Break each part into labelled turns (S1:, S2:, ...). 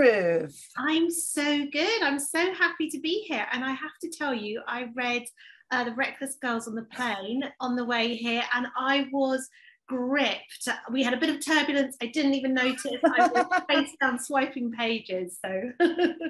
S1: Ruth?
S2: I'm so good. I'm so happy to be here. And I have to tell you, I read uh, The Reckless Girls on the plane on the way here, and I was gripped. We had a bit of turbulence. I didn't even notice. I was face down swiping pages. So,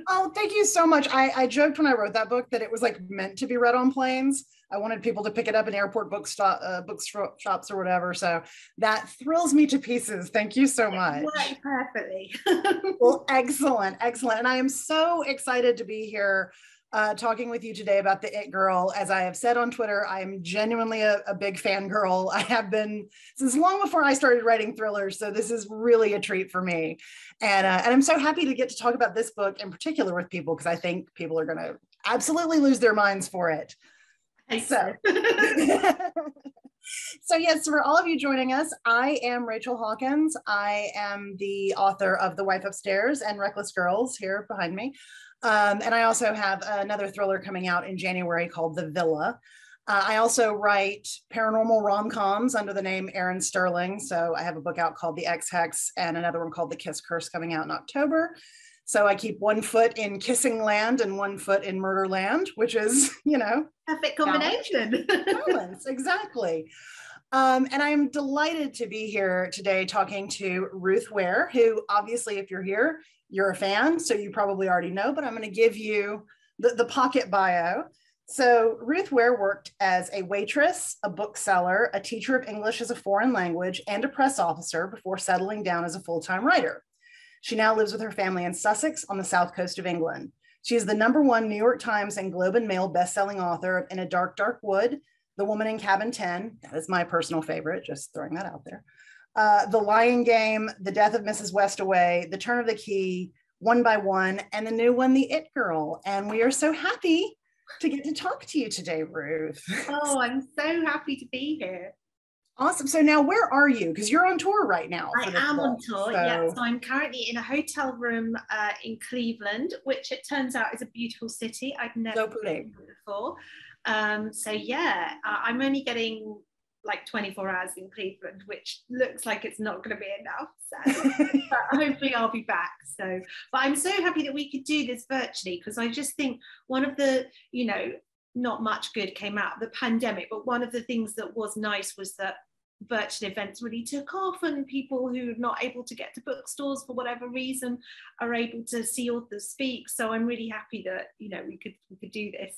S1: oh, thank you so much. I, I joked when I wrote that book that it was like meant to be read on planes. I wanted people to pick it up in airport bookstop, uh, bookshops or whatever. So that thrills me to pieces. Thank you so much.
S2: Right, perfectly.
S1: well, excellent, excellent. And I am so excited to be here uh, talking with you today about the It Girl. As I have said on Twitter, I am genuinely a, a big fangirl. I have been since long before I started writing thrillers. So this is really a treat for me. And, uh, and I'm so happy to get to talk about this book in particular with people because I think people are going to absolutely lose their minds for it. So. so yes, for all of you joining us, I am Rachel Hawkins. I am the author of The Wife Upstairs and Reckless Girls here behind me. Um, and I also have another thriller coming out in January called The Villa. Uh, I also write paranormal rom coms under the name Erin Sterling. So I have a book out called The Ex Hex and another one called The Kiss Curse coming out in October. So I keep one foot in kissing land and one foot in murder land, which is, you know,
S2: perfect combination.
S1: balance, exactly. Um, and I'm delighted to be here today talking to Ruth Ware, who obviously, if you're here, you're a fan, so you probably already know, but I'm going to give you the, the pocket bio. So, Ruth Ware worked as a waitress, a bookseller, a teacher of English as a foreign language, and a press officer before settling down as a full time writer. She now lives with her family in Sussex on the south coast of England. She is the number one New York Times and Globe and Mail bestselling author of In a Dark, Dark Wood, The Woman in Cabin 10. That is my personal favorite, just throwing that out there uh, The Lying Game, The Death of Mrs. Westaway, The Turn of the Key, One by One, and the new one, The It Girl. And we are so happy to get to talk to you today, Ruth.
S2: Oh, I'm so happy to be here.
S1: Awesome. So now, where are you? Because you're on tour right now.
S2: I am book, on tour. So. Yeah. So I'm currently in a hotel room uh, in Cleveland, which it turns out is a beautiful city. I've never so been before. Um, so yeah, uh, I'm only getting like 24 hours in Cleveland, which looks like it's not going to be enough. So, but hopefully I'll be back. So, but I'm so happy that we could do this virtually because I just think one of the, you know, not much good came out of the pandemic, but one of the things that was nice was that virtual events really took off and people who are not able to get to bookstores for whatever reason are able to see authors speak so i'm really happy that you know we could we could do this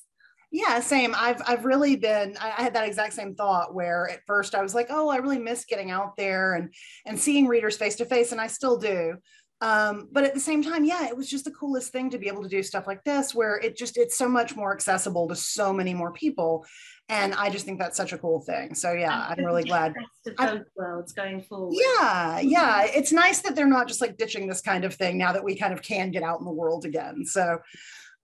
S1: yeah, same. I've I've really been. I, had that exact same thought where at first I was like, oh, I really miss getting out there and and seeing readers face to face, and I still do. Um, but at the same time, yeah, it was just the coolest thing to be able to do stuff like this, where it just it's so much more accessible to so many more people, and I just think that's such a cool thing. So yeah, I'm really glad.
S2: Both worlds going forward.
S1: Yeah, yeah, it's nice that they're not just like ditching this kind of thing now that we kind of can get out in the world again. So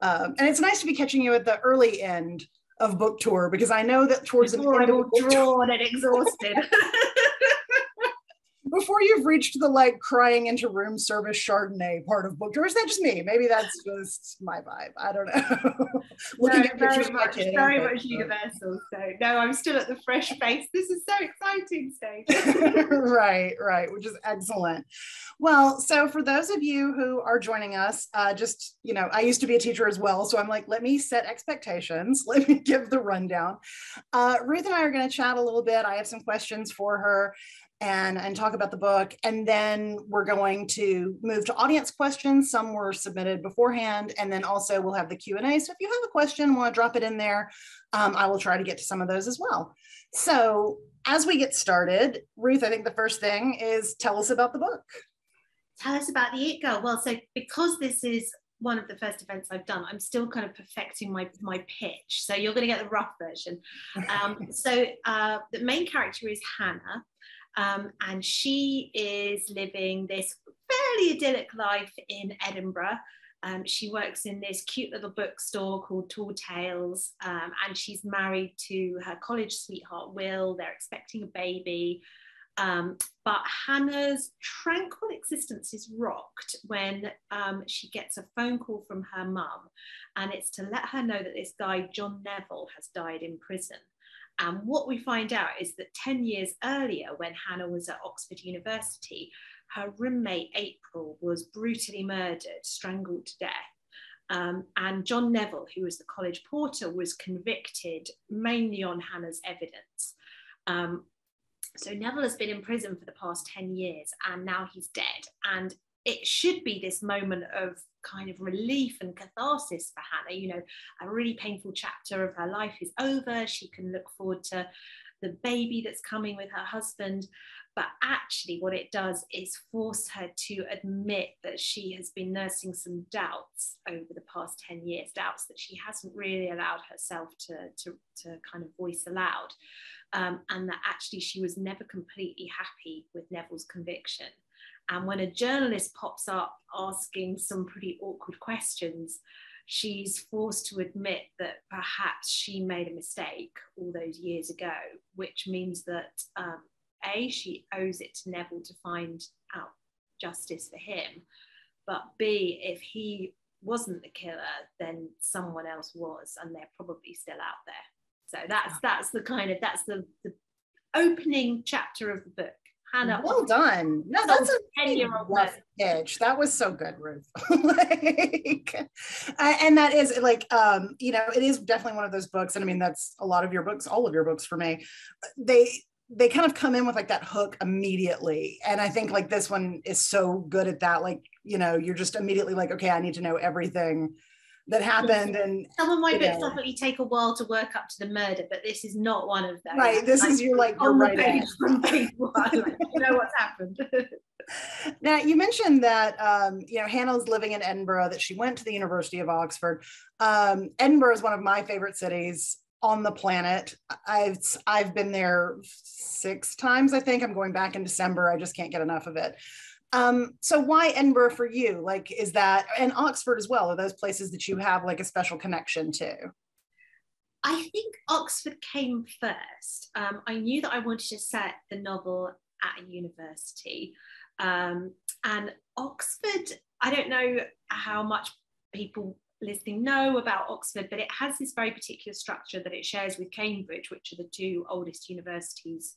S1: um, and it's nice to be catching you at the early end of book tour because I know that towards
S2: the end of drawn and exhausted.
S1: before you've reached the like crying into room service Chardonnay part of book tour, is that just me? Maybe that's just my vibe. I don't know.
S2: Looking no, at pictures of my kid. Very much universal. So no, I'm still at the fresh face. This is so exciting stage.
S1: right, right, which is excellent. Well, so for those of you who are joining us, uh, just you know, I used to be a teacher as well, so I'm like, let me set expectations. Let me give the rundown. Uh, Ruth and I are going to chat a little bit. I have some questions for her and and talk about the book and then we're going to move to audience questions. Some were submitted beforehand and then also we'll have the q&a so if you have a question want to drop it in there um, i will try to get to some of those as well. So as we get started ruth i think the first thing is tell us about the book.
S2: Tell us about the it girl. Well so because this is one of the first events I've done, I'm still kind of perfecting my my pitch. So you're going to get the rough version. Um, so uh, the main character is Hannah, um, and she is living this fairly idyllic life in Edinburgh. Um, she works in this cute little bookstore called Tall Tales, um, and she's married to her college sweetheart, Will. They're expecting a baby. Um, but Hannah's tranquil existence is rocked when um, she gets a phone call from her mum, and it's to let her know that this guy, John Neville, has died in prison. And what we find out is that 10 years earlier, when Hannah was at Oxford University, her roommate April was brutally murdered, strangled to death. Um, and John Neville, who was the college porter, was convicted mainly on Hannah's evidence. Um, so Neville has been in prison for the past 10 years and now he's dead. And it should be this moment of kind of relief and catharsis for Hannah. You know, a really painful chapter of her life is over. She can look forward to the baby that's coming with her husband. But actually, what it does is force her to admit that she has been nursing some doubts over the past 10 years, doubts that she hasn't really allowed herself to, to, to kind of voice aloud. Um, and that actually she was never completely happy with Neville's conviction. And when a journalist pops up asking some pretty awkward questions, she's forced to admit that perhaps she made a mistake all those years ago, which means that um, A, she owes it to Neville to find out justice for him, but B, if he wasn't the killer, then someone else was, and they're probably still out there. So that's that's the kind of that's the, the opening chapter of the book.
S1: Hannah. Well done. No, that's a 10 year old pitch. That was so good, Ruth. like, and that is like, um, you know, it is definitely one of those books. And I mean, that's a lot of your books, all of your books for me. They, they kind of come in with like that hook immediately. And I think like this one is so good at that. Like, you know, you're just immediately like, okay, I need to know everything that happened and
S2: some of my books know. definitely take a while to work up to the murder but this is not one of them
S1: right this like, is your like your right page from
S2: page one like, you know what's happened.
S1: Now you mentioned that um, you know hannah's living in edinburgh that she went to the university of oxford. Um, edinburgh is one of my favorite cities on the planet. I've i've been there six times i think. I'm going back in december. I just can't get enough of it um, so why Edinburgh for you? Like, is that and Oxford as well? Are those places that you have like a special connection to?
S2: I think Oxford came first. Um, I knew that I wanted to set the novel at a university, um, and Oxford. I don't know how much people listening know about Oxford, but it has this very particular structure that it shares with Cambridge, which are the two oldest universities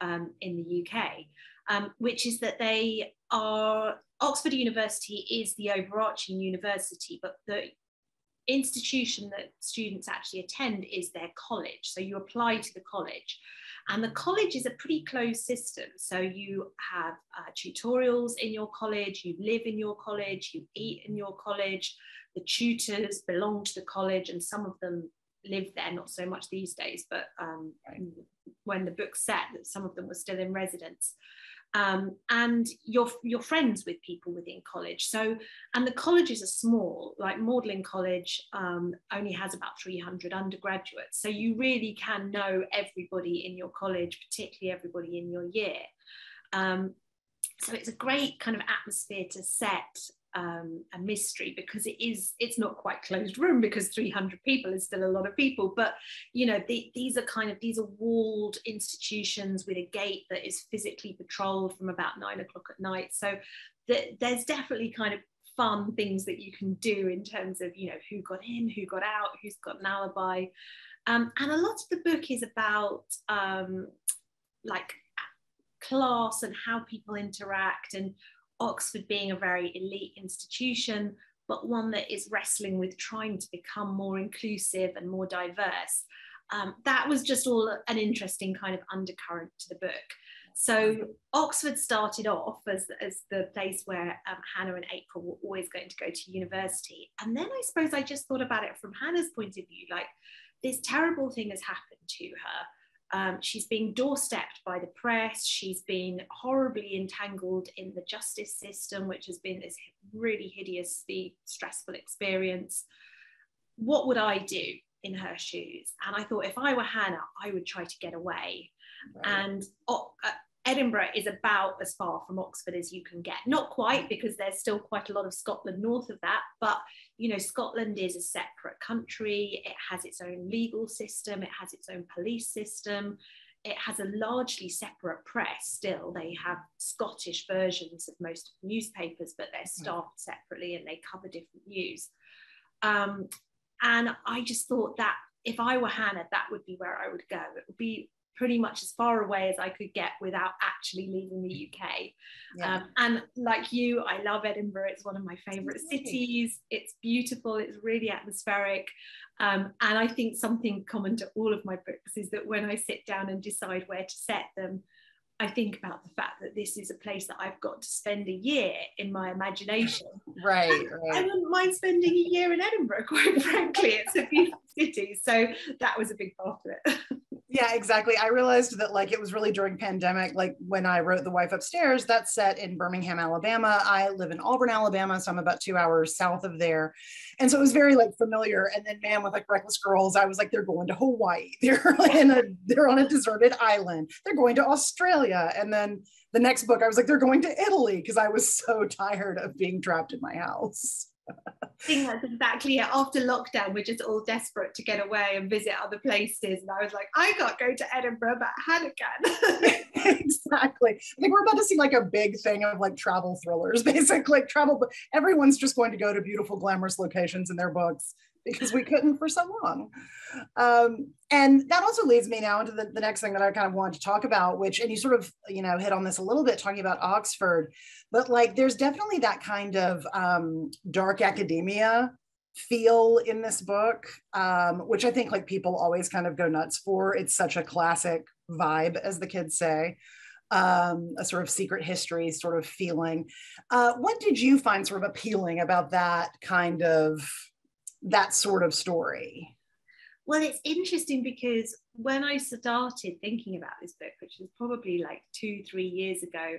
S2: um, in the UK um, which is that they are, Oxford University is the overarching university, but the institution that students actually attend is their college. So you apply to the college. And the college is a pretty closed system. So you have uh, tutorials in your college, you live in your college, you eat in your college. The tutors belong to the college, and some of them live there, not so much these days, but um, when the book set, that some of them were still in residence um, and you're you're friends with people within college. So and the colleges are small. Like Magdalen College um, only has about 300 undergraduates, so you really can know everybody in your college, particularly everybody in your year. Um, so it's a great kind of atmosphere to set um, a mystery because it is it's not quite closed room because 300 people is still a lot of people but you know the, these are kind of these are walled institutions with a gate that is physically patrolled from about nine o'clock at night. So the, there's definitely kind of fun things that you can do in terms of you know who got in who got out who's got an alibi. Um, and a lot of the book is about um, like class and how people interact and Oxford being a very elite institution, but one that is wrestling with trying to become more inclusive and more diverse. Um, that was just all an interesting kind of undercurrent to the book. So Oxford started off as, as the place where um, Hannah and April were always going to go to university. And then I suppose I just thought about it from Hannah's point of view, like this terrible thing has happened to her. Um, she's being doorstepped by the press. She's been horribly entangled in the justice system, which has been this really hideously stressful experience. What would I do in her shoes? And I thought if I were Hannah, I would try to get away. Right. And uh, Edinburgh is about as far from Oxford as you can get. Not quite, because there's still quite a lot of Scotland north of that, but you know, Scotland is a separate country. It has its own legal system, it has its own police system. It has a largely separate press still. They have Scottish versions of most newspapers, but they're staffed separately and they cover different news. Um, and I just thought that if I were Hannah, that would be where I would go. It would be pretty much as far away as I could get without actually leaving the UK. Yeah. Um, and like you, I love Edinburgh. It's one of my favorite cities. It's beautiful, it's really atmospheric. Um, and I think something common to all of my books is that when I sit down and decide where to set them, I think about the fact that this is a place that I've got to spend a year in my imagination.
S1: Right, right.
S2: I wouldn't mind spending a year in Edinburgh, quite frankly. It's a beautiful city. So that was a big part of it.
S1: yeah exactly. I realized that like it was really during pandemic like when i wrote the wife upstairs that's set in birmingham alabama. I live in auburn alabama so i'm about two hours south of there. And so it was very like familiar. And then man with like reckless girls i was like they're going to hawaii. They're in a they're on a deserted island. They're going to australia. And then the next book i was like they're going to italy because i was so tired of being trapped in my house
S2: I think that's exactly it. After lockdown, we're just all desperate to get away and visit other places. And I was like, I can't go to Edinburgh, but Hannah can.
S1: exactly. I think we're about to see like a big thing of like travel thrillers, basically. Travel, but everyone's just going to go to beautiful, glamorous locations in their books because we couldn't for so long. Um, and that also leads me now into the, the next thing that I kind of wanted to talk about, which, and you sort of, you know, hit on this a little bit talking about Oxford, but like there's definitely that kind of um, dark academia feel in this book, um, which I think like people always kind of go nuts for. It's such a classic vibe, as the kids say. Um, a sort of secret history sort of feeling. Uh, what did you find sort of appealing about that kind of that sort of story?
S2: Well, it's interesting because when I started thinking about this book, which was probably like two, three years ago,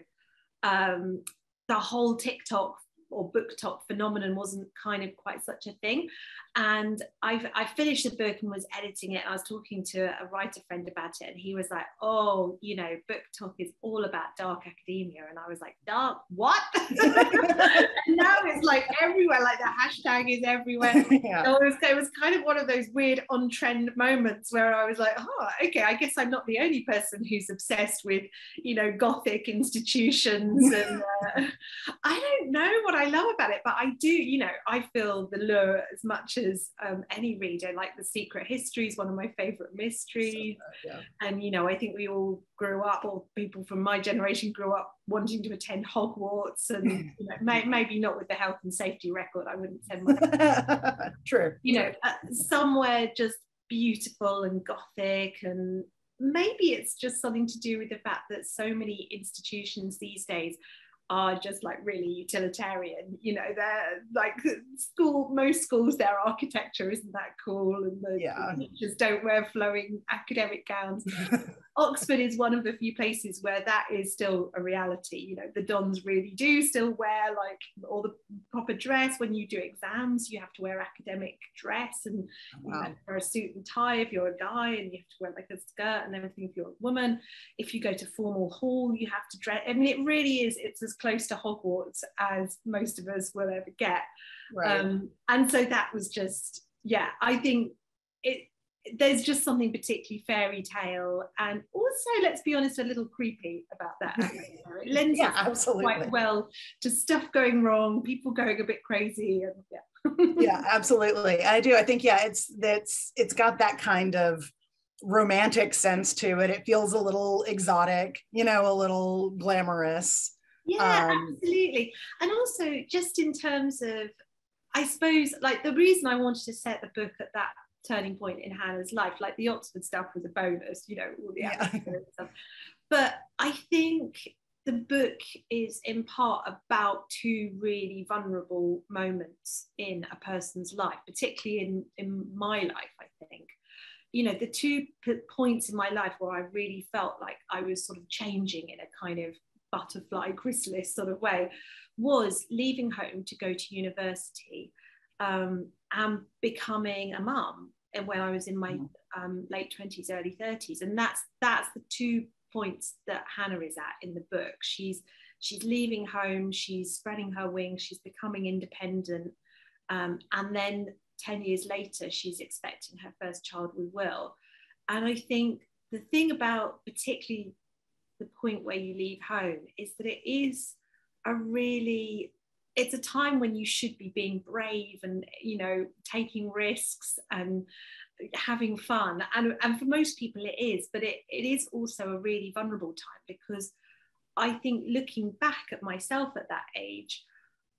S2: um, the whole TikTok or BookTok phenomenon wasn't kind of quite such a thing. And I've, I finished the book and was editing it. I was talking to a writer friend about it, and he was like, "Oh, you know, book talk is all about dark academia." And I was like, "Dark what?" now it's like everywhere. Like the hashtag is everywhere. Yeah. So it, was, it was kind of one of those weird on-trend moments where I was like, "Oh, okay. I guess I'm not the only person who's obsessed with, you know, Gothic institutions." And uh, I don't know what I love about it, but I do. You know, I feel the lure as much as um, any reader. Like The Secret History is one of my favorite mysteries. So, yeah. And, you know, I think we all grew up, or people from my generation grew up wanting to attend Hogwarts and, you know, may, maybe not with the health and safety record. I wouldn't send my.
S1: True.
S2: You know, uh, somewhere just beautiful and gothic and maybe it's just something to do with the fact that so many institutions these days are just like really utilitarian. You know, they're like school, most schools, their architecture isn't that cool, and the, yeah. teachers don't wear flowing academic gowns. Oxford is one of the few places where that is still a reality. You know, the dons really do still wear like all the proper dress. When you do exams, you have to wear academic dress and wow. you wear a suit and tie if you're a guy, and you have to wear like a skirt and everything if you're a woman. If you go to formal hall, you have to dress. I mean, it really is. It's as close to Hogwarts as most of us will ever get. Right. Um, and so that was just, yeah, I think it there's just something particularly fairy tale and also let's be honest a little creepy about that. It lends yeah, absolutely. quite well to stuff going wrong people going a bit crazy and
S1: yeah. Yeah absolutely. I do i think yeah it's that's it's got that kind of romantic sense to it. It feels a little exotic you know a little glamorous.
S2: Yeah, um, absolutely. And also, just in terms of, I suppose, like the reason I wanted to set the book at that turning point in Hannah's life, like the Oxford stuff was a bonus, you know, all the yeah. stuff. But I think the book is in part about two really vulnerable moments in a person's life, particularly in, in my life, I think. You know, the two p- points in my life where I really felt like I was sort of changing in a kind of butterfly chrysalis sort of way was leaving home to go to university um, and becoming a mum and when I was in my mm-hmm. um, late 20s, early 30s. And that's that's the two points that Hannah is at in the book. She's she's leaving home, she's spreading her wings, she's becoming independent. Um, and then 10 years later, she's expecting her first child we Will. And I think the thing about particularly the point where you leave home is that it is a really it's a time when you should be being brave and you know taking risks and having fun and, and for most people it is but it, it is also a really vulnerable time because i think looking back at myself at that age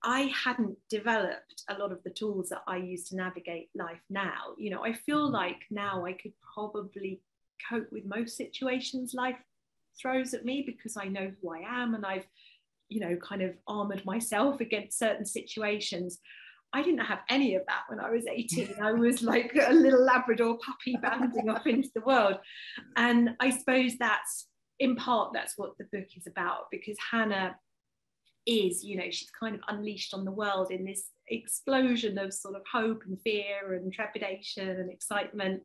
S2: i hadn't developed a lot of the tools that i use to navigate life now you know i feel mm-hmm. like now i could probably cope with most situations life throws at me because i know who i am and i've you know kind of armored myself against certain situations I didn't have any of that when I was 18. I was like a little Labrador puppy bounding off into the world. And I suppose that's in part that's what the book is about because Hannah is, you know, she's kind of unleashed on the world in this explosion of sort of hope and fear and trepidation and excitement.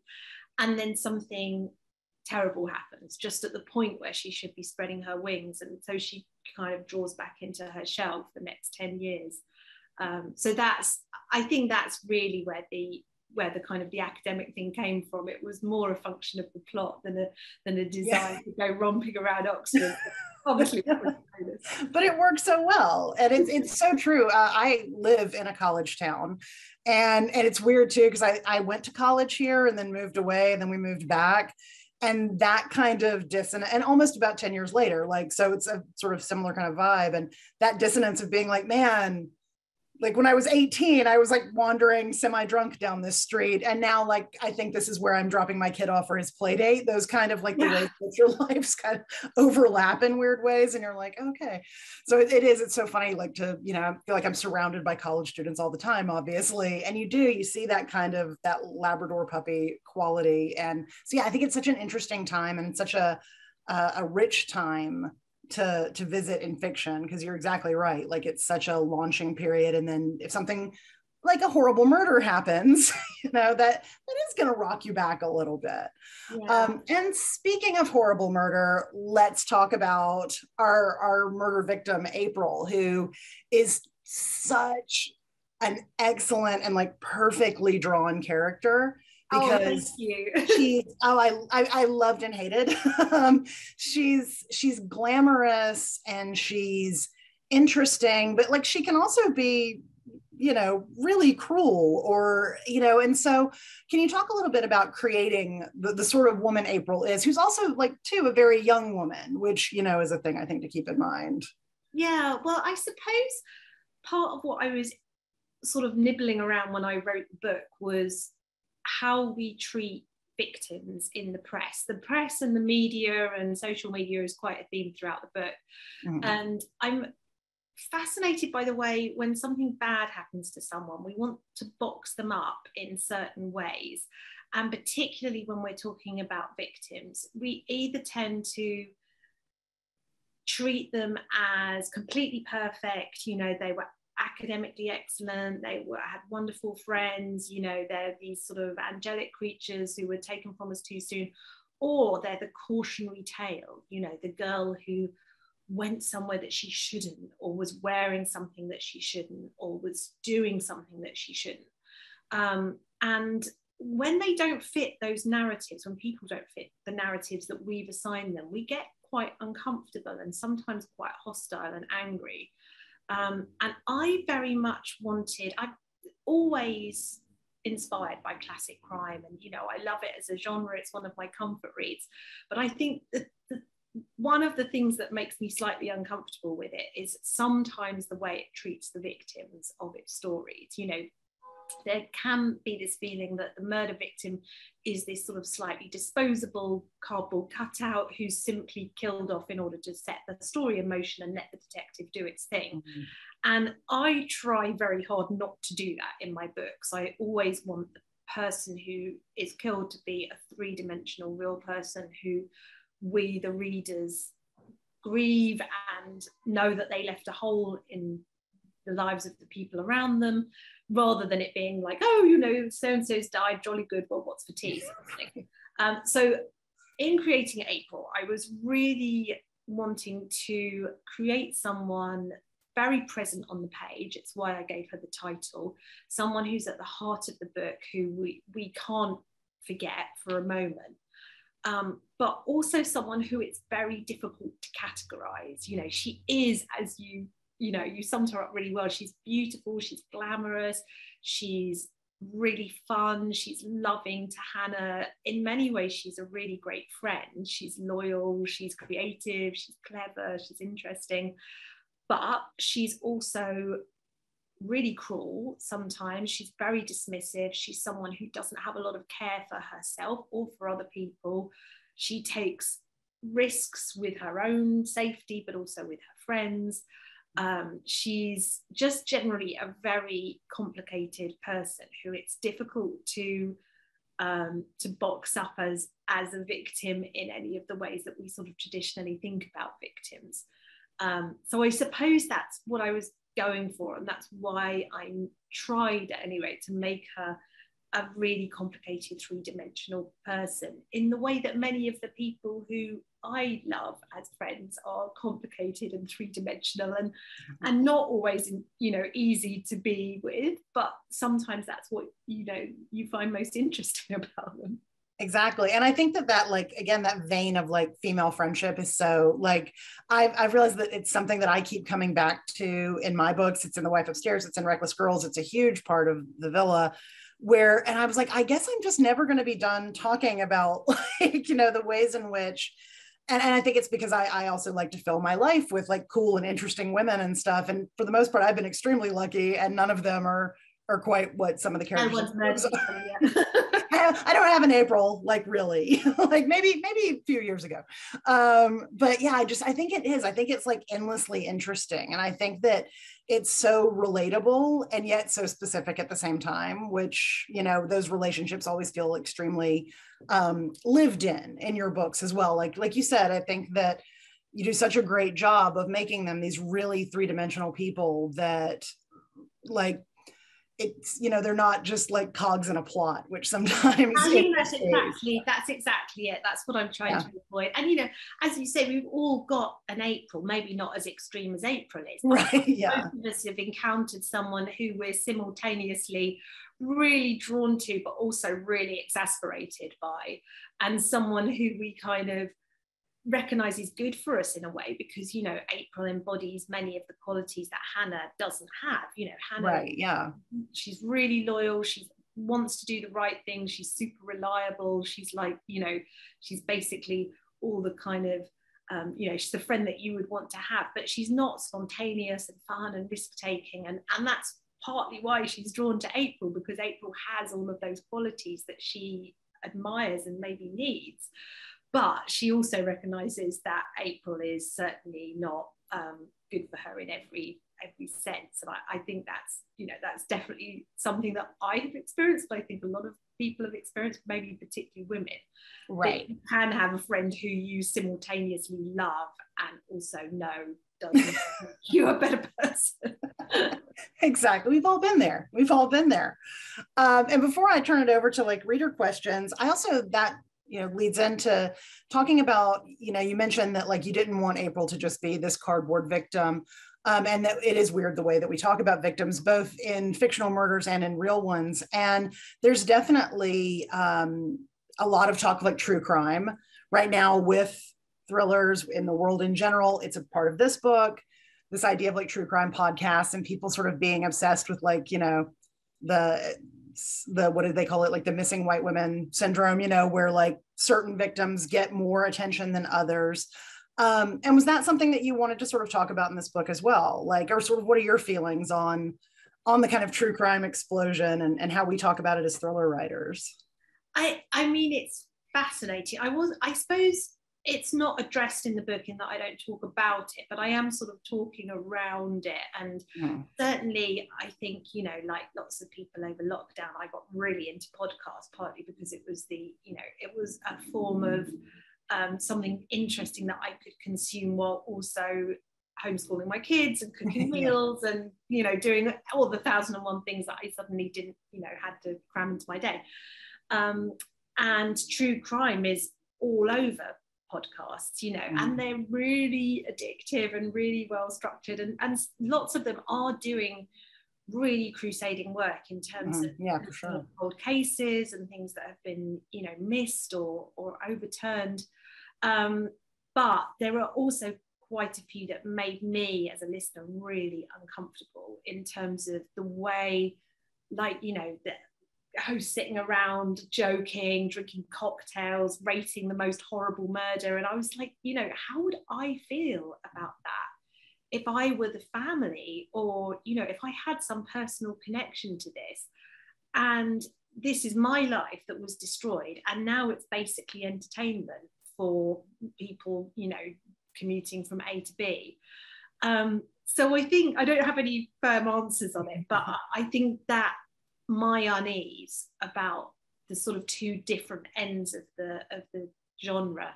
S2: And then something terrible happens just at the point where she should be spreading her wings. And so she kind of draws back into her shell for the next 10 years. Um, so that's I think that's really where the where the kind of the academic thing came from. It was more a function of the plot than a than a desire yeah. to go romping around Oxford. Obviously,
S1: but it works so well, and it's it's so true. Uh, I live in a college town, and and it's weird too because I I went to college here and then moved away, and then we moved back, and that kind of dissonance and almost about 10 years later like so it's a sort of similar kind of vibe and that dissonance of being like man like when I was 18, I was like wandering semi drunk down this street. And now, like, I think this is where I'm dropping my kid off for his play date. Those kind of like yeah. the ways that your lives kind of overlap in weird ways. And you're like, okay. So it, it is, it's so funny, like to, you know, feel like I'm surrounded by college students all the time, obviously. And you do, you see that kind of that Labrador puppy quality. And so, yeah, I think it's such an interesting time and such a, uh, a rich time to to visit in fiction because you're exactly right like it's such a launching period and then if something like a horrible murder happens you know that that is going to rock you back a little bit yeah. um, and speaking of horrible murder let's talk about our our murder victim april who is such an excellent and like perfectly drawn character
S2: because oh,
S1: she's oh I, I, I loved and hated. um, she's she's glamorous and she's interesting, but like she can also be you know really cruel or you know and so can you talk a little bit about creating the, the sort of woman april is who's also like too a very young woman which you know is a thing i think to keep in mind
S2: yeah well i suppose part of what i was sort of nibbling around when i wrote the book was how we treat victims in the press. The press and the media and social media is quite a theme throughout the book. Mm-hmm. And I'm fascinated by the way when something bad happens to someone, we want to box them up in certain ways. And particularly when we're talking about victims, we either tend to treat them as completely perfect, you know, they were academically excellent. They were, had wonderful friends. You know, they're these sort of angelic creatures who were taken from us too soon, or they're the cautionary tale. You know, the girl who went somewhere that she shouldn't, or was wearing something that she shouldn't, or was doing something that she shouldn't. Um, and when they don't fit those narratives, when people don't fit the narratives that we've assigned them, we get quite uncomfortable and sometimes quite hostile and angry. Um, and I very much wanted, I've always inspired by classic crime and you know i love it as a genre it's one of my comfort reads. But i think that the, one of the things that makes me slightly uncomfortable with it is sometimes the way it treats the victims of its stories. You know there can be this feeling that the murder victim is this sort of slightly disposable cardboard cutout who's simply killed off in order to set the story in motion and let the detective do its thing. Mm-hmm. And I try very hard not to do that in my books. I always want the person who is killed to be a three dimensional real person who we, the readers, grieve and know that they left a hole in the lives of the people around them rather than it being like, oh, you know, so and so's died, jolly good. Well, what's for tea? um, so, in creating April, I was really wanting to create someone very present on the page. It's why I gave her the title. Someone who's at the heart of the book, who we, we can't forget for a moment. Um, but also someone who it's very difficult to categorize. You know, she is, as you you know, you summed her up really well. She's beautiful, she's glamorous, she's really fun. She's loving to Hannah. In many ways, she's a really great friend. She's loyal, she's creative, she's clever, she's interesting. But she's also really cruel sometimes. She's very dismissive. She's someone who doesn't have a lot of care for herself or for other people. She takes risks with her own safety, but also with her friends. Um, she's just generally a very complicated person who it's difficult to um, to box up as as a victim in any of the ways that we sort of traditionally think about victims. Um, so I suppose that's what I was going for, and that's why I tried at any rate to make her a really complicated three-dimensional person in the way that many of the people who I love as friends are complicated and three-dimensional and mm-hmm. and not always you know easy to be with but sometimes that's what you know you find most interesting about them.
S1: Exactly. And i think that that like again that vein of like female friendship is so like I've, I've realized that it's something that i keep coming back to in my books. It's in the wife upstairs. It's in reckless girls. It's a huge part of the villa where and i was like i guess i'm just never going to be done talking about like you know the ways in which and, and i think it's because I, I also like to fill my life with like cool and interesting women and stuff. And for the most part i've been extremely lucky and none of them are are quite what some of the characters I don't have an April, like really, like maybe maybe a few years ago. Um, but yeah, I just I think it is. I think it's like endlessly interesting, and I think that it's so relatable and yet so specific at the same time. Which you know, those relationships always feel extremely um, lived in in your books as well. Like like you said, I think that you do such a great job of making them these really three dimensional people that like it's you know they're not just like cogs in a plot which sometimes
S2: i think that's exactly that's exactly it. That's what i'm trying yeah. to avoid. And you know as you say we've all got an april maybe not as extreme as april is
S1: right yeah.
S2: most of us have encountered someone who we're simultaneously really drawn to but also really exasperated by and someone who we kind of recognize is good for us in a way because you know April embodies many of the qualities that Hannah doesn't have. You know, Hannah,
S1: right? Yeah,
S2: she's really loyal. She wants to do the right thing. She's super reliable. She's like, you know, she's basically all the kind of um, you know, she's the friend that you would want to have, but she's not spontaneous and fun and risk taking. And, and that's partly why she's drawn to April because April has all of those qualities that she admires and maybe needs but she also recognizes that April is certainly not um, good for her in every every sense. And I, I, think that's you know that's definitely something that I have experienced but I think a lot of people have experienced maybe particularly women
S1: right.
S2: you can have a friend who you simultaneously love and also know doesn't you a better person.
S1: Exactly. We've all been there. We've all been there. Um, and before I turn it over to like reader questions I also that you know leads into talking about you know you mentioned that like you didn't want april to just be this cardboard victim um, and that it is weird the way that we talk about victims both in fictional murders and in real ones. And there's definitely um, a lot of talk like true crime right now with thrillers in the world in general. It's a part of this book this idea of like true crime podcasts and people sort of being obsessed with like you know the the what did they call it? Like the missing white women syndrome you know where like certain victims get more attention than others. Um, and was that something that you wanted to sort of talk about in this book as well? Like or sort of what are your feelings on on the kind of true crime explosion and, and how we talk about it as thriller writers?
S2: I i mean it's fascinating. I was i suppose it's not addressed in the book in that I don't talk about it, but I am sort of talking around it. And mm. certainly, I think, you know, like lots of people over lockdown, I got really into podcasts, partly because it was the, you know, it was a form of um, something interesting that I could consume while also homeschooling my kids and cooking meals yeah. and, you know, doing all the thousand and one things that I suddenly didn't, you know, had to cram into my day. Um, and true crime is all over podcasts, you know, mm. and they're really addictive and really well structured. And, and lots of them are doing really crusading work in terms
S1: mm,
S2: of
S1: yeah, for sure.
S2: old cases and things that have been, you know, missed or, or overturned. Um, but there are also quite a few that made me as a listener really uncomfortable in terms of the way, like, you know, that hosts sitting around joking, drinking cocktails, rating the most horrible murder. And I was like, you know, how would I feel about that if I were the family or, you know, if I had some personal connection to this? And this is my life that was destroyed. And now it's basically entertainment for people, you know, commuting from A to B. Um, so I think I don't have any firm answers on it, but I think that my unease about the sort of two different ends of the of the genre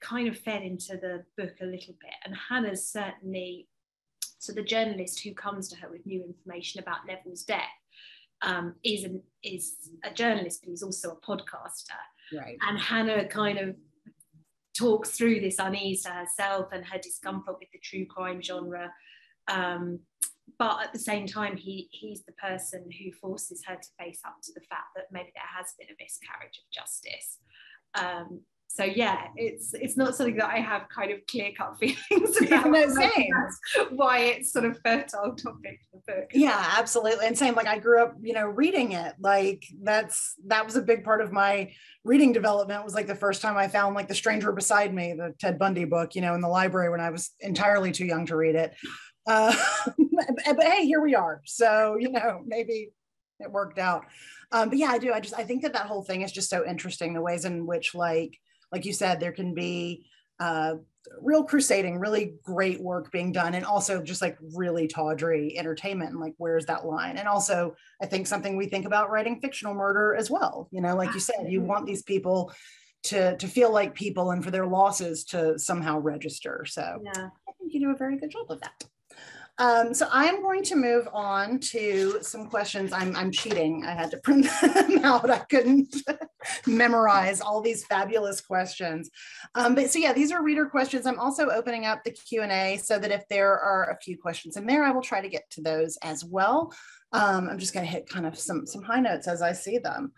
S2: kind of fed into the book a little bit. And hannah's certainly so the journalist who comes to her with new information about neville's death um, is an, is a journalist but he's also a podcaster.
S1: Right.
S2: And hannah kind of talks through this unease to herself and her discomfort with the true crime genre um, but at the same time, he he's the person who forces her to face up to the fact that maybe there has been a miscarriage of justice. Um, so yeah, it's it's not something that I have kind of clear cut feelings about.
S1: no, same.
S2: why it's sort of fertile topic for the book.
S1: Yeah, absolutely. And same, like I grew up, you know, reading it. Like that's that was a big part of my reading development. Was like the first time I found like The Stranger Beside Me, the Ted Bundy book, you know, in the library when I was entirely too young to read it. Uh, but hey, here we are. So, you know, maybe it worked out. Um, but yeah, I do. I just, I think that that whole thing is just so interesting. The ways in which, like, like you said, there can be uh, real crusading, really great work being done, and also just like really tawdry entertainment. And like, where's that line? And also, I think something we think about writing fictional murder as well. You know, like you said, you want these people to to feel like people and for their losses to somehow register. So
S2: yeah.
S1: I think you do a very good job of that. Um, so I'm going to move on to some questions. I'm, I'm cheating. I had to print them out. I couldn't memorize all these fabulous questions. Um, but so yeah, these are reader questions. I'm also opening up the Q&A so that if there are a few questions in there, I will try to get to those as well. Um, I'm just gonna hit kind of some, some high notes as I see them.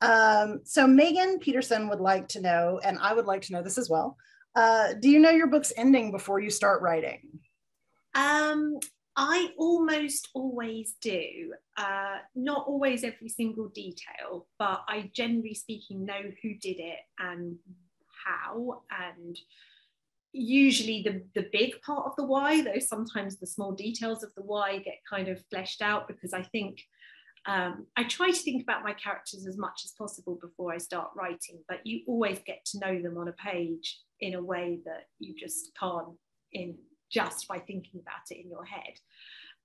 S1: Um, so Megan Peterson would like to know, and I would like to know this as well. Uh, do you know your book's ending before you start writing?
S2: Um, I almost always do. Uh, not always every single detail, but I generally speaking know who did it and how, and usually the, the big part of the why, though sometimes the small details of the why get kind of fleshed out because I think um, I try to think about my characters as much as possible before I start writing, but you always get to know them on a page in a way that you just can't in just by thinking about it in your head.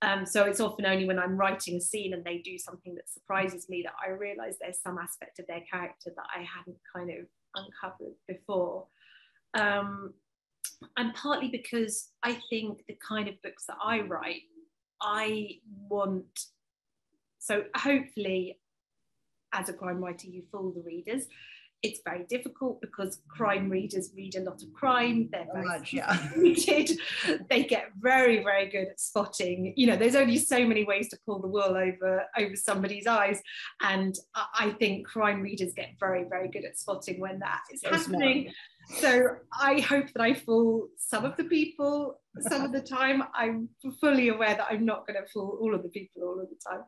S2: Um, so it's often only when I'm writing a scene and they do something that surprises me that I realize there's some aspect of their character that I hadn't kind of uncovered before. Um, and partly because I think the kind of books that I write, I want, so hopefully as a crime writer, you fool the readers it's very difficult because crime readers read a lot of crime. They're very
S1: much, yeah.
S2: they get very, very good at spotting. You know, there's only so many ways to pull the wool over over somebody's eyes, and I think crime readers get very, very good at spotting when that is so happening. Smart. So I hope that I fool some of the people some of the time. I'm fully aware that I'm not going to fool all of the people all of the time.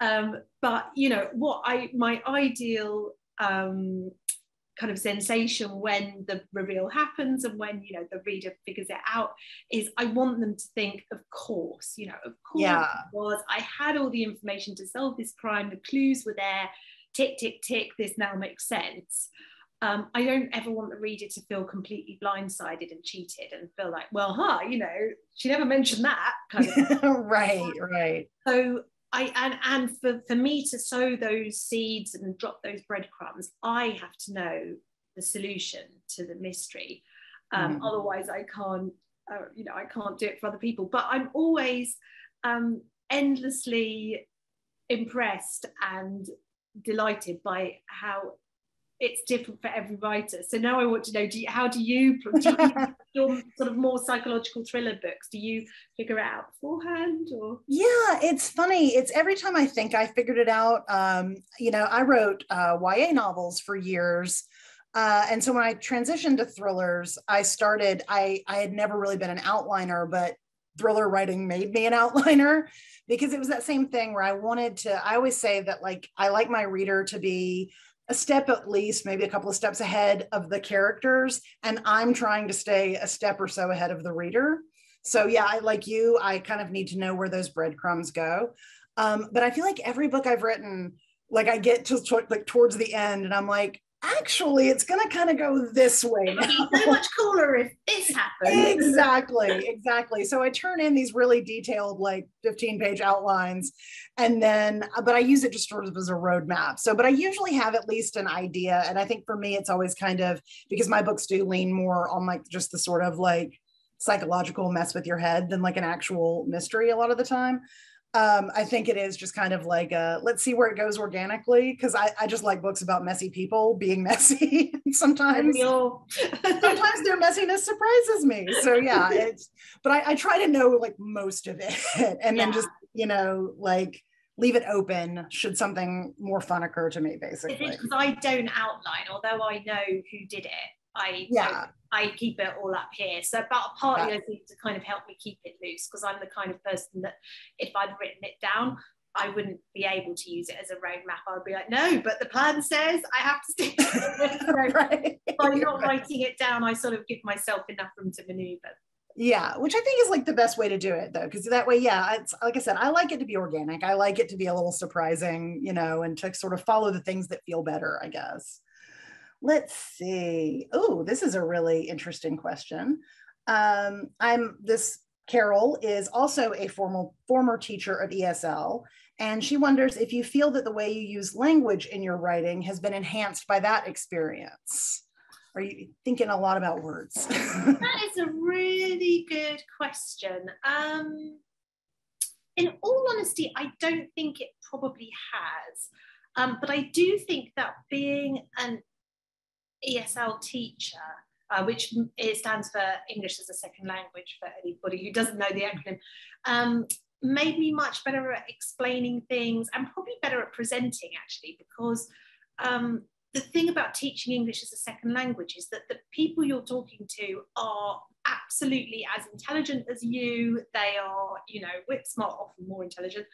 S2: Um, but you know what I my ideal um, kind of sensation when the reveal happens and when you know the reader figures it out is I want them to think, of course, you know, of course
S1: yeah.
S2: was I had all the information to solve this crime, the clues were there, tick, tick, tick, this now makes sense. Um, I don't ever want the reader to feel completely blindsided and cheated and feel like, well, huh, you know, she never mentioned that kind of
S1: right, right.
S2: So I and and for, for me to sow those seeds and drop those breadcrumbs, I have to know the solution to the mystery. Um, mm. Otherwise, I can't. Uh, you know, I can't do it for other people. But I'm always um, endlessly impressed and delighted by how it's different for every writer. So now I want to know: do you, how do you, do you your sort of more psychological thriller books? Do you figure it out beforehand, or?
S1: Yeah, it's funny. It's every time I think I figured it out. Um, you know, I wrote uh, YA novels for years. Uh, and so when I transitioned to thrillers, I started. I I had never really been an outliner, but thriller writing made me an outliner because it was that same thing where I wanted to, I always say that like I like my reader to be a step at least, maybe a couple of steps ahead of the characters. And I'm trying to stay a step or so ahead of the reader. So yeah, I like you, I kind of need to know where those breadcrumbs go. Um, but I feel like every book I've written, like I get to like towards the end and I'm like, actually it's going to kind of go this way
S2: It'd be so much cooler if this happened
S1: exactly exactly. So i turn in these really detailed like 15 page outlines and then uh, but i use it just sort of as a roadmap. So but i usually have at least an idea and i think for me it's always kind of because my books do lean more on like just the sort of like psychological mess with your head than like an actual mystery a lot of the time um, I think it is just kind of like a, let's see where it goes organically because I, I just like books about messy people being messy. sometimes sometimes their messiness surprises me. So yeah, it's but I, I try to know like most of it and yeah. then just you know like leave it open should something more fun occur to me basically.
S2: Because I don't outline, although I know who did it. I yeah. I keep it all up here. So, but partly yeah. I think to kind of help me keep it loose because I'm the kind of person that if I'd written it down, I wouldn't be able to use it as a roadmap. I would be like, no, but the plan says I have to stick to it. So right. by not writing it down, I sort of give myself enough room to maneuver.
S1: Yeah, which I think is like the best way to do it though, because that way, yeah, it's like I said, I like it to be organic. I like it to be a little surprising, you know, and to sort of follow the things that feel better, I guess. Let's see. Oh, this is a really interesting question. Um, I'm this Carol is also a formal former teacher of ESL, and she wonders if you feel that the way you use language in your writing has been enhanced by that experience. Are you thinking a lot about words?
S2: that is a really good question. Um, in all honesty, I don't think it probably has. Um, but I do think that being an ESL teacher, uh, which stands for English as a Second Language for anybody who doesn't know the acronym, um, made me much better at explaining things and probably better at presenting actually because um, the thing about teaching English as a second language is that the people you're talking to are absolutely as intelligent as you. They are, you know, whip smart, often more intelligent,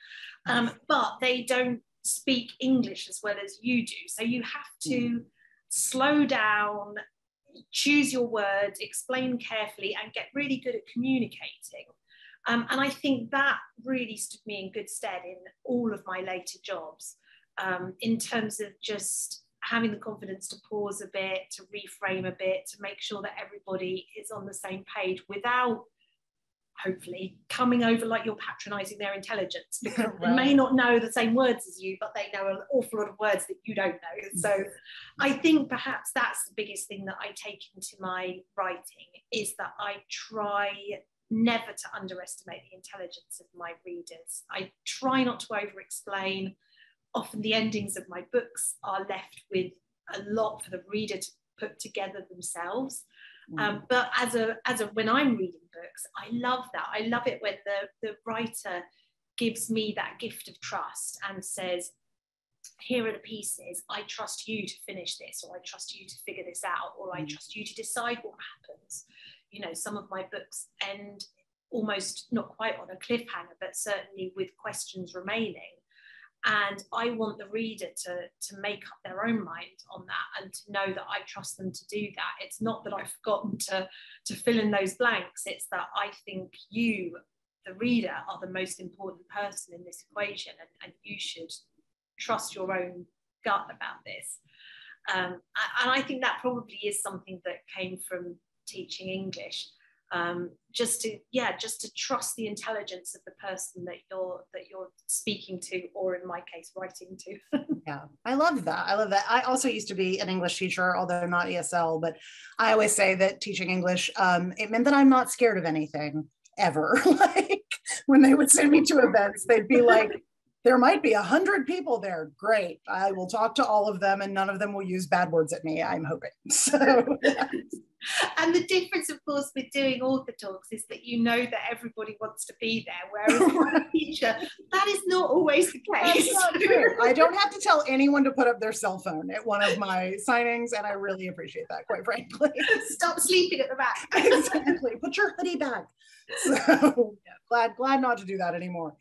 S2: um, but they don't speak English as well as you do. So you have to slow down, choose your words, explain carefully, and get really good at communicating. Um, and I think that really stood me in good stead in all of my later jobs um, in terms of just having the confidence to pause a bit, to reframe a bit, to make sure that everybody is on the same page without hopefully coming over like you're patronizing their intelligence because right. they may not know the same words as you but they know an awful lot of words that you don't know. Mm. So i think perhaps that's the biggest thing that i take into my writing is that i try never to underestimate the intelligence of my readers. I try not to over explain often the endings of my books are left with a lot for the reader to put together themselves um, mm. but as a as a when I'm reading books, I love that. I love it when the the writer gives me that gift of trust and says, here are the pieces. I trust you to finish this, or I trust you to figure this out, or I mm. trust you to decide what happens. You know, some of my books end almost not quite on a cliffhanger, but certainly with questions remaining. And I want the reader to, to make up their own mind on that and to know that I trust them to do that. It's not that I've forgotten to, to fill in those blanks, it's that I think you, the reader, are the most important person in this equation and, and you should trust your own gut about this. Um, and I think that probably is something that came from teaching English um, just to yeah just to trust the intelligence of the person that you're that you're speaking to or in my case writing to.
S1: Yeah i love that i love that. I also used to be an english teacher although not esl but i always say that teaching english um, it meant that i'm not scared of anything ever. Like when they would send me to events they'd be like there might be a hundred people there. Great. I will talk to all of them and none of them will use bad words at me, I'm hoping. So
S2: and the difference, of course, with doing author talks is that you know that everybody wants to be there, whereas a teacher, that is not always the case.
S1: I don't have to tell anyone to put up their cell phone at one of my signings, and I really appreciate that, quite frankly.
S2: Stop sleeping at the back.
S1: exactly. Put your hoodie back. So yeah, glad glad not to do that anymore.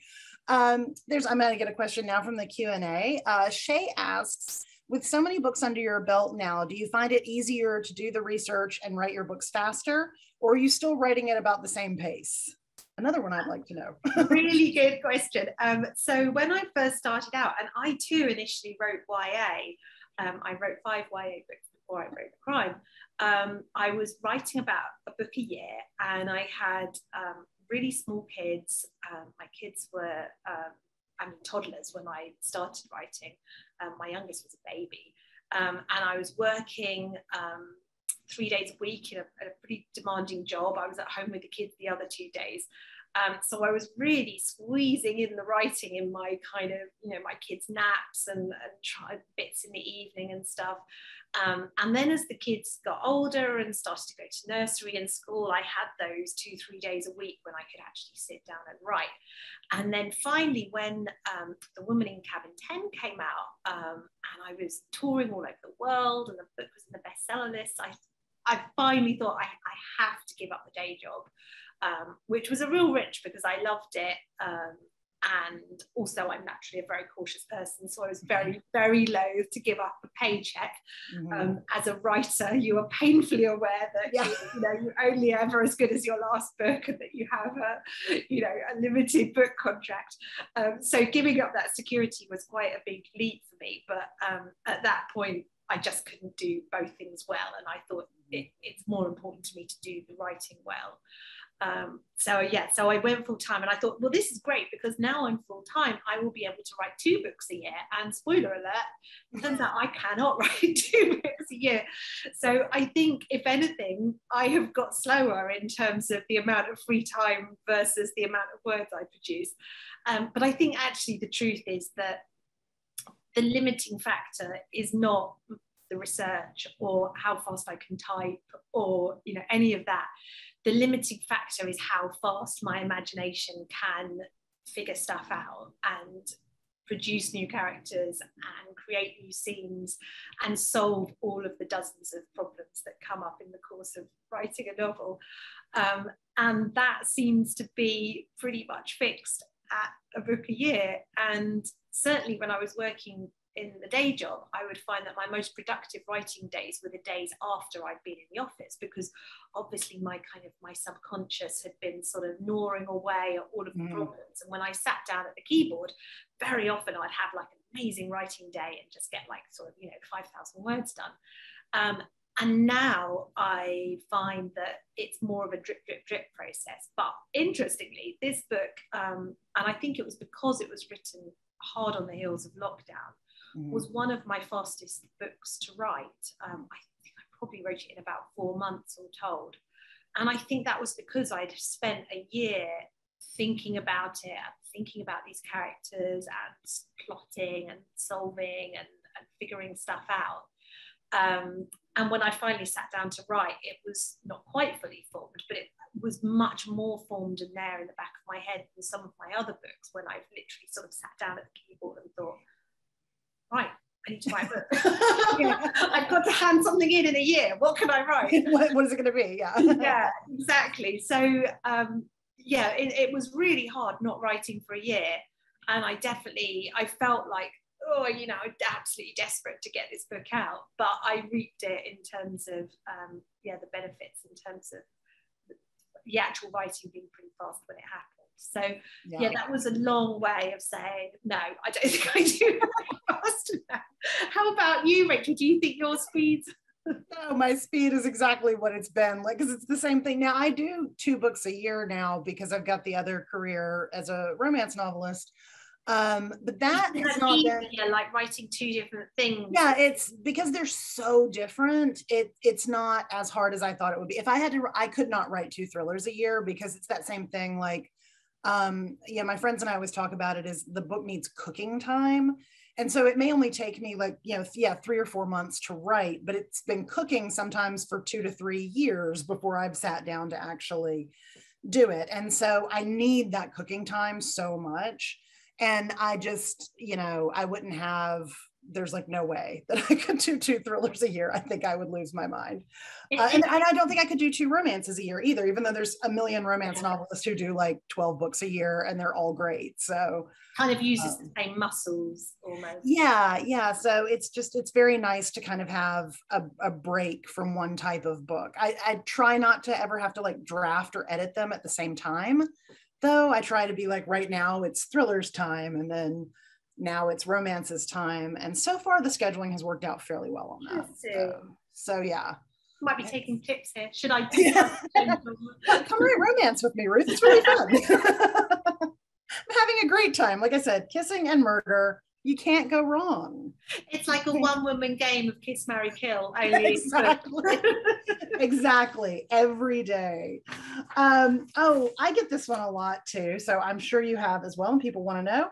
S1: Um, there's I'm going to get a question now from the Q and A. Uh, Shay asks, with so many books under your belt now, do you find it easier to do the research and write your books faster, or are you still writing at about the same pace? Another one I'd like to know.
S2: really good question. Um, so when I first started out, and I too initially wrote YA, um, I wrote five YA books before I wrote the crime. Um, I was writing about a book a year, and I had um, really small kids. Um, my kids were, um, I mean, toddlers when I started writing. Um, my youngest was a baby. Um, and I was working um, three days a week in a, a, pretty demanding job. I was at home with the kids the other two days. Um, so I was really squeezing in the writing in my kind of, you know, my kids' naps and, and bits in the evening and stuff. Um, and then as the kids got older and started to go to nursery and school, I had those two, three days a week when I could actually sit down and write. And then finally, when um, The Woman in Cabin 10 came out, um, and I was touring all over the world, and the book was in the bestseller list, I, I finally thought I, I have to give up the day job, um, which was a real wrench because I loved it. And also I'm naturally a very cautious person, so I was very, mm-hmm. very loath to give up a paycheck. Mm-hmm. Um, as a writer, you are painfully aware that yeah. you, you, know you're only ever as good as your last book, and that you have a, you know, a limited book contract. Um, so giving up that security was quite a big leap for me. But um, at that point, I just couldn't do both things well, and I thought it, it's more important to me to do the writing well. Um, so yeah, so I went full time and I thought, well, this is great because now I'm full time. I will be able to write two books a year. And spoiler alert, turns out I cannot write two books a year. So I think, if anything, I have got slower in terms of the amount of free time versus the amount of words I produce. Um, but I think actually the truth is that the limiting factor is not the research or how fast I can type or you know any of that the limiting factor is how fast my imagination can figure stuff out and produce new characters and create new scenes and solve all of the dozens of problems that come up in the course of writing a novel. Um, and that seems to be pretty much fixed at a book a year. And certainly when I was working in the day job, I would find that my most productive writing days were the days after I'd been in the office because obviously my kind of my subconscious had been sort of gnawing away at all of the mm. problems. And when I sat down at the keyboard, very often I'd have like an amazing writing day and just get like sort of, you know, 5,000 words done. Um, and now I find that it's more of a drip, drip, drip process. But interestingly, this book, um, and I think it was because it was written hard on the heels of lockdown. Was one of my fastest books to write. Um, I think I probably wrote it in about four months, all told. And I think that was because I'd spent a year thinking about it, thinking about these characters and plotting and solving and, and figuring stuff out. Um, and when I finally sat down to write, it was not quite fully formed, but it was much more formed and there in the back of my head than some of my other books when I've literally sort of sat down at the keyboard and thought, right, I need to write a book. yeah, I've got to hand something in in a year. What can I write?
S1: what, what is it going to be? Yeah.
S2: yeah, exactly. So, um, yeah, it, it was really hard not writing for a year. And I definitely, I felt like, oh, you know, absolutely desperate to get this book out. But I reaped it in terms of, um, yeah, the benefits in terms of the actual writing being pretty fast when it happened. So yeah. yeah. that was a long way of saying no. I don't think I do fast enough. How about you, Rachel? Do you think your speed?
S1: no, my speed is exactly what it's been like because it's the same thing now. I do two books a year now because I've got the other career as a romance novelist. Um, but that is not
S2: easier, been like writing two different things.
S1: Yeah, it's because they're so different. It it's not as hard as I thought it would be. If I had to, I could not write two thrillers a year because it's that same thing. Like um, yeah, my friends and I always talk about it is the book needs cooking time. And so it may only take me like, you know, yeah, three or four months to write, but it's been cooking sometimes for two to three years before I've sat down to actually do it. And so I need that cooking time so much. And I just, you know, I wouldn't have there's like no way that I could do two thrillers a year. I think I would lose my mind. Uh, and, and, I don't think I could do two romances a year either, even though there's a million romance novelists who do like 12 books a year and they're all great. So
S2: kind of uses um, the same muscles almost.
S1: Yeah, yeah. So it's just, it's very nice to kind of have a, a break from one type of book. I, I try not to ever have to like draft or edit them at the same time. Though I try to be like, right now it's thrillers time. And then now it's romances time and so far the scheduling has worked out fairly well on that so, so, yeah.
S2: Might be taking tips here. Should i
S1: yeah. come write romance with me ruth. It's really fun. I'm having a great time. Like i said kissing and murder you can't go wrong.
S2: It's like a one woman game of kiss marry kill only
S1: exactly. Exactly. Every day. Um oh i get this one a lot too so i'm sure you have as well and people want to know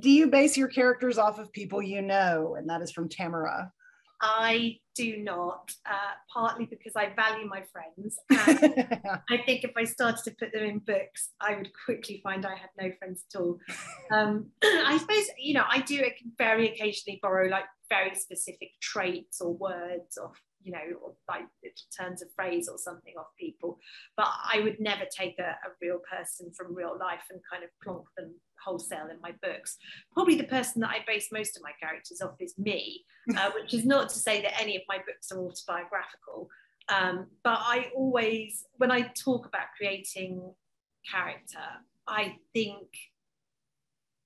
S1: do you base your characters off of people you know? And that is from Tamara.
S2: I do not, uh, partly because I value my friends. I think if I started to put them in books, I would quickly find I had no friends at all. Um, I suppose, you know, I do very occasionally borrow like very specific traits or words off you know, or like turns of phrase or something off people. But I would never take a, a real person from real life and kind of plonk them wholesale in my books. Probably the person that I base most of my characters off is me, uh, which is not to say that any of my books are autobiographical. Um, but I always, when I talk about creating character, I think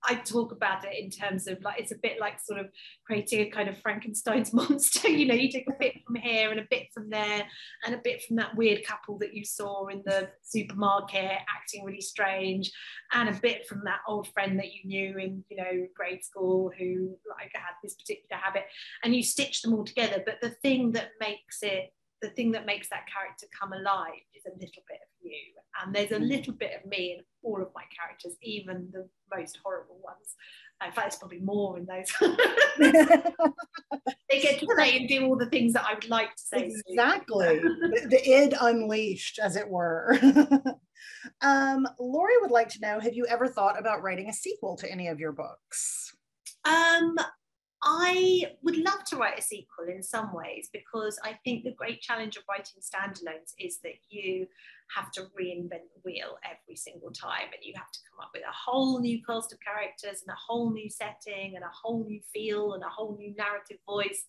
S2: I talk about it in terms of like it's a bit like sort of creating a kind of Frankenstein's monster. You know, you take a bit from here and a bit from there, and a bit from that weird couple that you saw in the supermarket acting really strange, and a bit from that old friend that you knew in you know grade school who like had this particular habit, and you stitch them all together. But the thing that makes it the thing that makes that character come alive is a little bit you and there's a hmm. little bit of me in all of my characters even the most horrible ones. In fact it's probably more in those. They get to say and do all the things that i would like to say.
S1: Exactly. The, the id unleashed as it were. Um, lori would like to know have you ever thought about writing a sequel to any of your books?
S2: Um, I would love to write a sequel in some ways because I think the great challenge of writing standalones is that you have to reinvent the wheel every single time and you have to come up with a whole new cast of characters and a whole new setting and a whole new feel and a whole new narrative voice.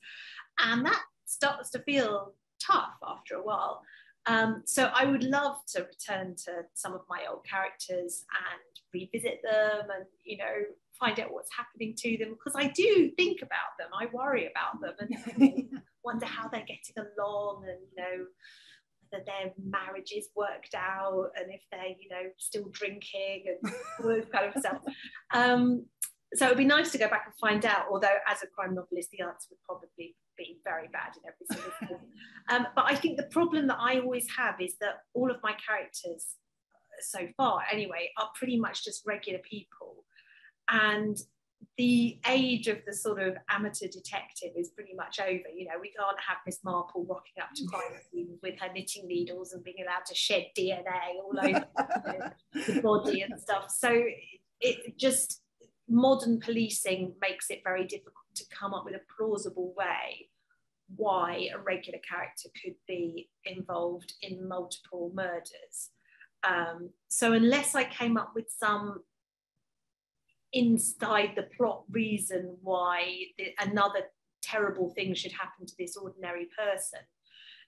S2: And that starts to feel tough after a while. Um, so I would love to return to some of my old characters and revisit them and, you know, find out what's happening to them because I do think about them. I worry about them and wonder how they're getting along and you know whether their marriage is worked out and if they're you know still drinking and all this kind of stuff. Um, so it'd be nice to go back and find out. Although as a crime novelist, the answer would probably be very bad in every single thing. Um, but I think the problem that I always have is that all of my characters so far anyway are pretty much just regular people and the age of the sort of amateur detective is pretty much over. You know, we can't have Miss Marple rocking up to crime scenes with her knitting needles and being allowed to shed DNA all over the body and stuff. So it just modern policing makes it very difficult to come up with a plausible way why a regular character could be involved in multiple murders. Um, so unless I came up with some inside the plot reason why the, another terrible thing should happen to this ordinary person.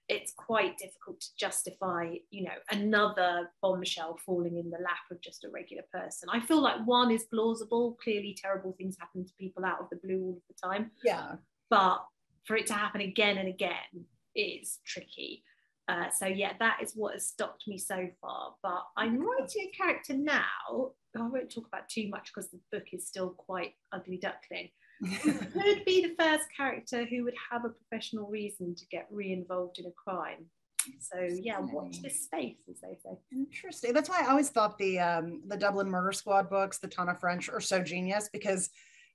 S2: It's quite difficult to justify you know another bombshell falling in the lap of just a regular person. I feel like one is plausible. Clearly terrible things happen to people out of the blue all of the time.
S1: Yeah.
S2: But for it to happen again and again is tricky. Uh, so yeah, that is what has stopped me so far. But I'm writing a character now. I won't talk about too much because the book is still quite ugly duckling. could be the first character who would have a professional reason to get re-involved in a crime. so yeah, watch this space, as they say.
S1: Interesting. That's why I always thought the um, the Dublin Murder Squad books, the Tana French, are so genius because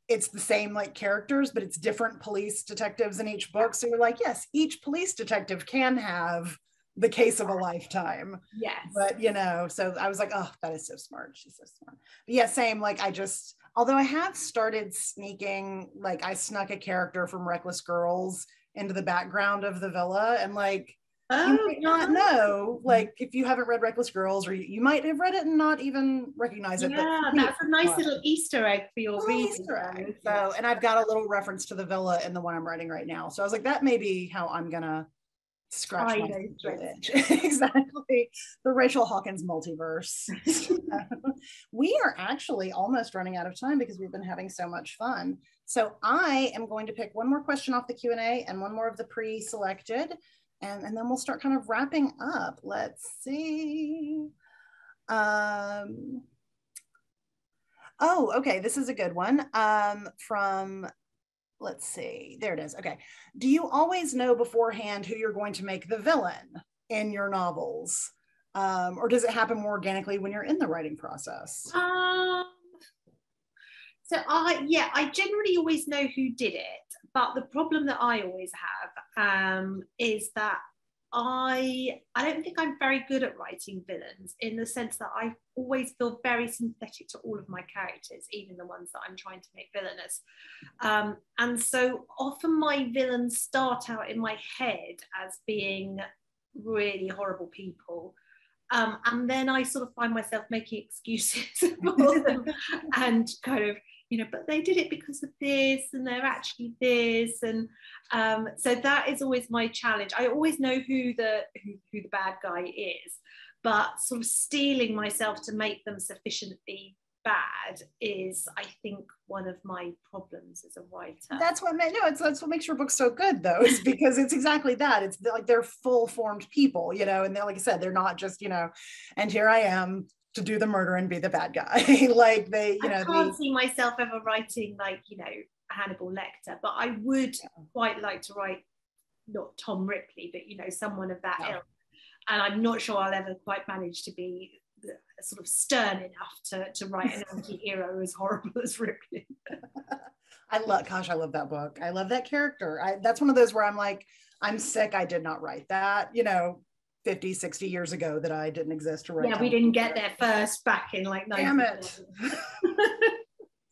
S1: it's the same like characters, but it's different police detectives in each book. So you're like, yes, each police detective can have the case of a lifetime.
S2: Yes.
S1: But you know, so I was like, oh, that is so smart. She's so smart. But yeah, same. Like I just, although I have started sneaking, like I snuck a character from Reckless Girls into the background of the villa and like oh, you might not know like if you haven't read reckless girls or you, you might have read it and not even recognize it
S2: yeah that's a nice little easter egg for your reading easter egg.
S1: so and i've got a little reference to the villa in the one i'm writing right now so i was like that may be how i'm gonna scratch my itch exactly. The rachel hawkins multiverse. We are actually almost running out of time because we've been having so much fun. So I am going to pick one more question off the Q&A and one more of the pre-selected, and, and then we'll start kind of wrapping up. Let's see. Um, oh, okay, this is a good one. Um, from, let's see, there it is. Okay. Do you always know beforehand who you're going to make the villain in your novels? Um, or does it happen more organically when you're in the writing process?
S2: Um, so I, yeah, I generally always know who did it, but the problem that I always have um, is that I, I don't think I'm very good at writing villains in the sense that I always feel very sympathetic to all of my characters, even the ones that I'm trying to make villainous. Um, and so often my villains start out in my head as being really horrible people. Um, and then I sort of find myself making excuses for them and kind of you know, but they did it because of this and they're actually this. And um, so that is always my challenge. I always know who the who, who the bad guy is, but sort of steeling myself to make them sufficiently bad is I think one of my problems as a writer.
S1: That's what no, it's that's what makes your book so good though, is because it's exactly that. It's like they're full formed people, you know, and like I said, they're not just, you know, and here I am to do the murder and be the bad guy. like they, you know,
S2: I can't see myself ever writing like, you know, Hannibal Lecter, but I would yeah. quite like to write not Tom Ripley, but you know, someone of that ilk. And I'm not sure I'll ever quite manage to be uh, sort of stern enough to, to write an anti-hero as horrible as Ripley.
S1: I love, gosh, I love that book. I love that character. I, that's one of those where I'm like, I'm sick. I did not write that. You know, 50, 60 years ago that I didn't exist to write.
S2: Yeah, we didn't get there first back in like
S1: Damn it.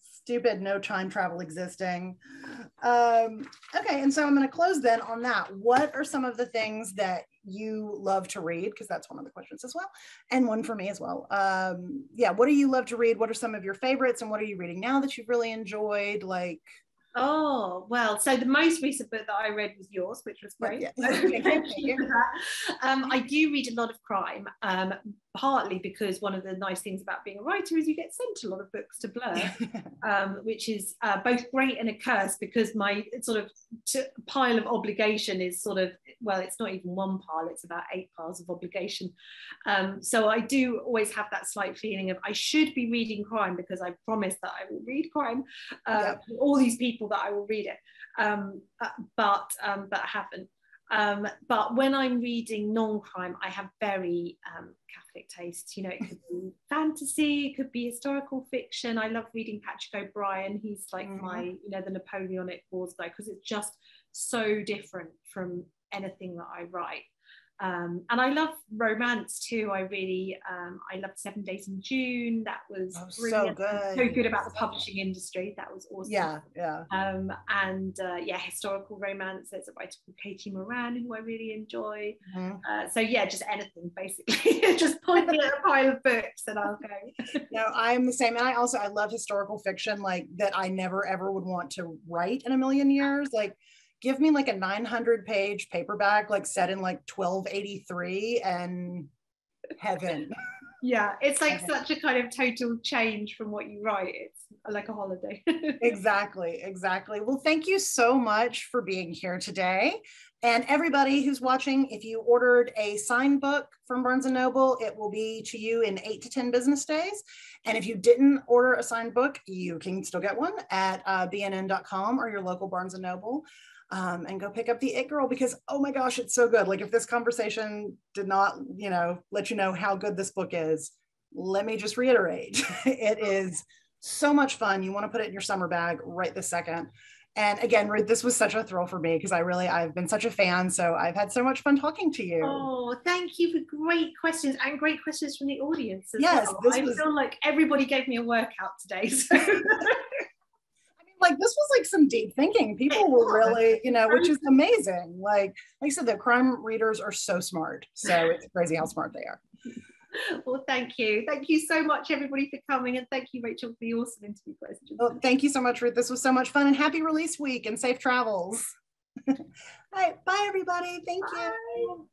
S1: Stupid no time travel existing. Um, okay, and so I'm going to close then on that. What are some of the things that you love to read? Because that's one of the questions as well, and one for me as well. Um, yeah, what do you love to read? What are some of your favorites, and what are you reading now that you've really enjoyed? Like,
S2: Oh, well, so the most recent book that I read was yours, which was great. Yeah. Thank you. Um, I do read a lot of crime, um, partly because one of the nice things about being a writer is you get sent a lot of books to blurb, um, which is uh, both great and a curse because my sort of t- pile of obligation is sort of, well, it's not even one pile, it's about eight piles of obligation. Um, so I do always have that slight feeling of I should be reading crime because I promised that I will read crime. Uh, yeah. All these people that I will read it, um, uh, but um, but I haven't. Um, but when I'm reading non-crime, I have very um, Catholic tastes. You know, it could be fantasy, it could be historical fiction. I love reading Patrick O'Brian. He's like mm-hmm. my, you know, the Napoleonic Wars guy because it's just so different from anything that I write. Um, and I love romance too. I really, um, I loved Seven Days in June. That was
S1: oh, so good.
S2: So good about the publishing industry. That was awesome.
S1: Yeah, yeah.
S2: Um, and uh, yeah, historical romance. There's a writer called Katie Moran who I really enjoy. Mm-hmm. Uh, so yeah, just anything basically. just point me at a pile of books and I'll go.
S1: no, I'm the same. And I also I love historical fiction like that. I never ever would want to write in a million years. Like give me like a 900 page paperback like set in like 1283 and heaven.
S2: Yeah it's like heaven. such a kind of total change from what you write. It's like a holiday.
S1: Exactly exactly. Well thank you so much for being here today. And everybody who's watching if you ordered a signed book from barnes and noble it will be to you in eight to ten business days. And if you didn't order a signed book you can still get one at uh, bnn.com or your local barnes and noble um, and go pick up the It Girl because oh my gosh, it's so good. Like if this conversation did not, you know, let you know how good this book is, let me just reiterate, it is so much fun. You want to put it in your summer bag right this second. And again, Ruth, this was such a thrill for me because I really, I've been such a fan. So I've had so much fun talking to you.
S2: Oh, thank you for great questions and great questions from the audience.
S1: yes,
S2: well. I was... feel like everybody gave me a workout today. So.
S1: Like this was like some deep thinking. People were really, you know, which is amazing. Like, like I said, the crime readers are so smart. So it's crazy how smart they are.
S2: Well, thank you. Thank you so much, everybody, for coming. And thank you, Rachel, for the awesome interview questions.
S1: Well, oh, thank you so much, Ruth. This was so much fun and happy release week and safe travels. All right. Bye, everybody. Thank bye. you.